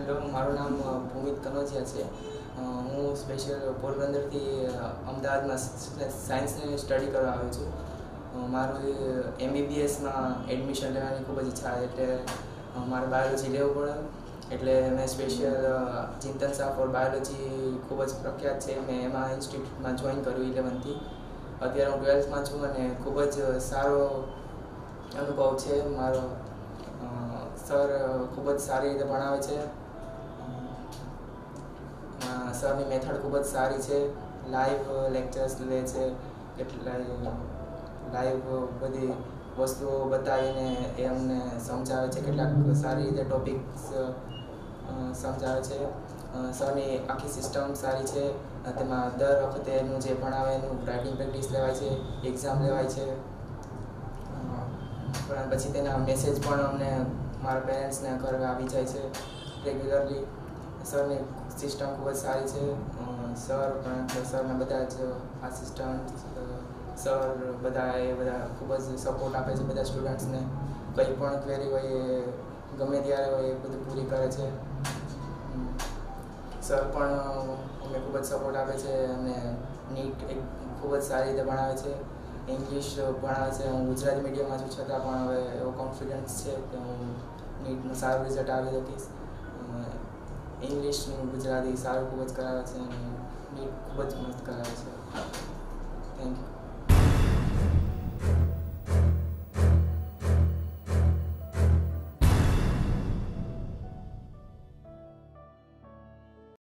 નામ ભૂમિત કનોજિયા છે. હું સ્પેશિયલ પોરબંદરથી અમદાવાદમાં સાયન્સની સ્ટડી કરવા આવ્યો છું. મારું એમબીબીએસમાં એડમિશન લેવાની ખૂબ જ ઈચ્છા એટલે મારે બાયોલોજી લેવું પડે. એટલે મેં special Chintan Shah for biology ખૂબ જ પ્રખ્યાત છે. મેં એમાં ઇન્સ્ટિટ્યૂટમાં જોઈન કર્યું ઇલેવનથી અત્યારે હું ટ્વેલ્થમાં છું અને ખૂબ જ સારો અનુભવ છે. મારો સર ખૂબ જ સારી રીતે ભણાવે છે. સરની મેથડ ખૂબ જ સારી છે. લાઈવ લેક્ચર્સ લે છે. એટલે લાઈવ બધી વસ્તુઓ બતાવીને એ અમને સમજાવે છે. કેટલાક સારી રીતે ટોપિક્સ સમજાવે છે. સરની આખી સિસ્ટમ સારી છે. તેમાં દર વખતે એનું જે ભણાવે એનું રાઇટિંગ પ્રેક્ટિસ લેવાય છે એક્ઝામ લેવાય છે. પણ પછી તેના મેસેજ પણ અમને મારા પેરેન્ટ્સને કરવા આવી જાય છે રેગ્યુલરલી સરની સિસ્ટમ ખૂબ જ સારી છે. સર સરના બધા જ આસિસ્ટન્ટ સર બધા એ બધા ખૂબ જ સપોર્ટ આપે છે બધા સ્ટુડન્ટ્સને કંઈ પણ ક્વેરી હોય એ ગમે ત્યારે હોય એ બધું પૂરી કરે છે. સર પણ અમને ખૂબ જ સપોર્ટ આપે છે અને નીટ એક ખૂબ જ સારી રીતે ભણાવે છે. ઇંગ્લિશ ભણાવે છે. હું ગુજરાતી મીડિયમમાં છું, છતાં પણ હવે એવો કોન્ફિડન્સ છે કે હું નીટનું સારું રિઝલ્ટ આવી શકીશ. ઇંગ્લિશ ગુજરાતી સારું ખૂબ જ કરાવે છે અને ખૂબ જ મસ્ત કરાવે છે. Thank you